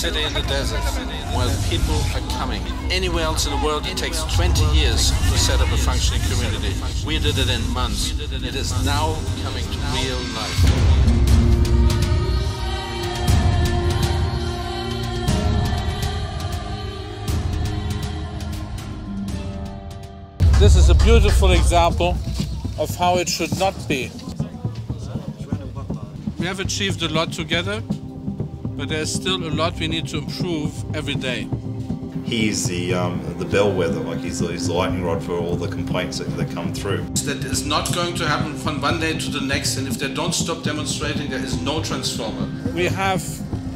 city in the desert, while people are coming. Anywhere else in the world, it takes 20 years to set up a functioning community. We did it in months. It is now coming to real life. This is a beautiful example of how it should not be. We have achieved a lot together, but there's still a lot we need to improve every day. He's the um, the bellwether, like he's the, he's the lightning rod for all the complaints that, that come through. That is not going to happen from one day to the next, and if they don't stop demonstrating, there is no transformer. We have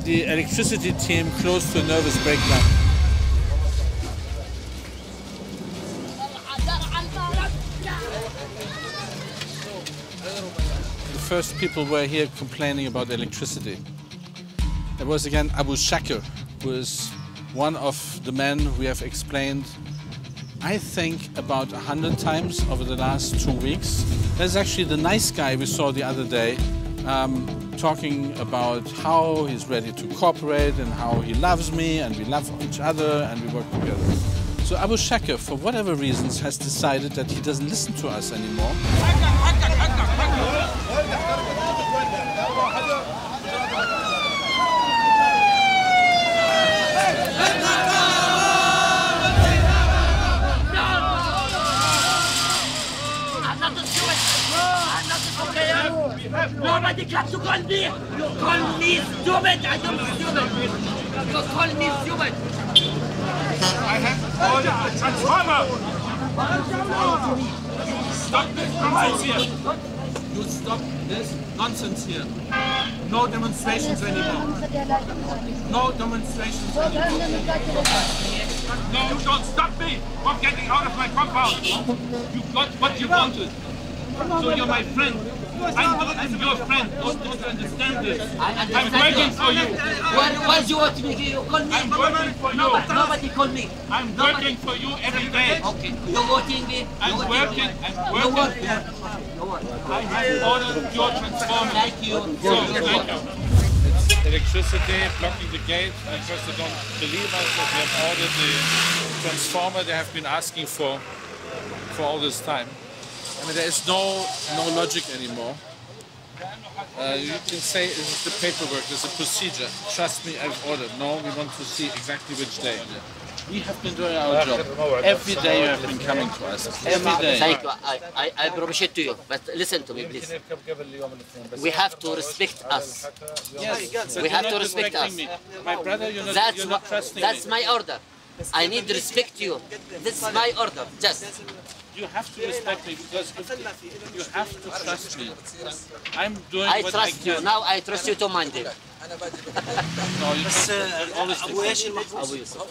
the electricity team close to a nervous breakdown. The first people were here complaining about electricity. There was again Abu Shakir, who is one of the men we have explained, I think, about a hundred times over the last two weeks. That's actually the nice guy we saw the other day um, talking about how he's ready to cooperate and how he loves me and we love each other and we work together. So Abu Shakir, for whatever reasons, has decided that he doesn't listen to us anymore. Stupid. Nobody to call me. You call me stupid. I don't stupid. You call me stupid. I have ordered a transformer! Stop this nonsense here! You stop this nonsense here. No demonstrations anymore. No demonstrations anymore. No, you don't stop me from getting out of my compound! You got what you wanted. So you're my friend. I'm not I'm your friend. Don't, don't understand this. I'm working for you. What, what you want me? You call me. I'm working for you. Nobody, nobody call me. I'm working for you every day. Okay. You voting me. I'm You working. You I'm work. working. You work. I have ordered your transformer. Thank you. So, thank you. electricity blocking the gate because they don't believe us that we have ordered the transformer they have been asking for for all this time. I mean, there is no no logic anymore. Uh, you can say this is the paperwork, there's a procedure. Trust me, I've ordered. No, we want to see exactly which day. We have been doing our job. Every day you have been coming to us. Every day. Thank you. I, I, I promise to you. But listen to me, please. We have to respect us. Yes, We have to respect us. Me. My brother, you're not, That's you're what, not trusting that's me. my order. I need to respect you. This is my order. Just. You have to respect me because you have to trust me. I'm doing I what trust I you. Now I trust you to mind it. No, you can always Abu Yusuf.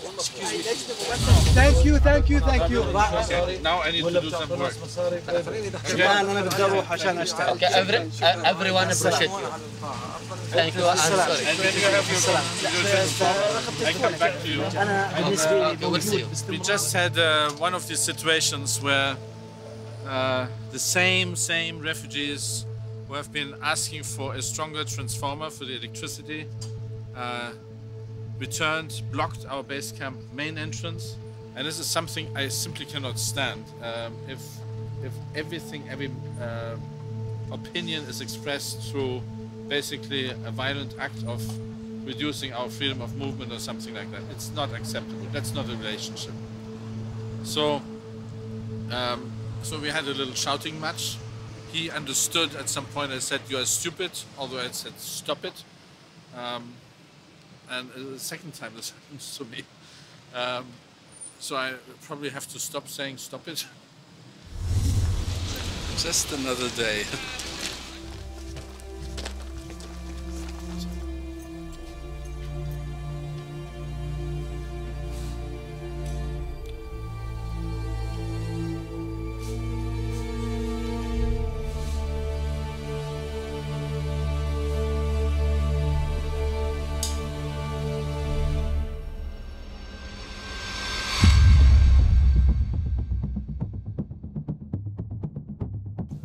ثانك يو ثانك يو ثانك يو Okay, now I need to do some work. الان انا بدي اروح عشان اشتغل Okay, every, uh, everyone appreciate you. Thank you. I'm sorry. And when you have your, your transformer, I come back to you. انا بالنسبه لي Okay, we'll see you. We just had uh, one of these situations where uh, the same same refugees who have been asking for a stronger transformer for the electricity uh, returned, blocked our base camp main entrance, and this is something I simply cannot stand. Um, if if everything, every uh, opinion is expressed through basically a violent act of reducing our freedom of movement or something like that, it's not acceptable. That's not a relationship. So, um, so we had a little shouting match. He understood at some point. I said, "You are stupid," although I said, "Stop it." Um, and uh, the second time this happens to me, um, so I probably have to stop saying "stop it." Just another day.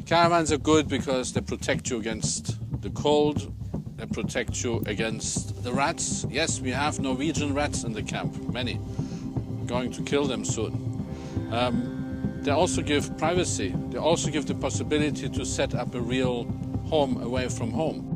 Caravans are good because they protect you against the cold, They protect you against the rats. Yes, we have Norwegian rats in the camp, many. Going to kill them soon. Um, they also give privacy. They also give the possibility to set up a real home away from home.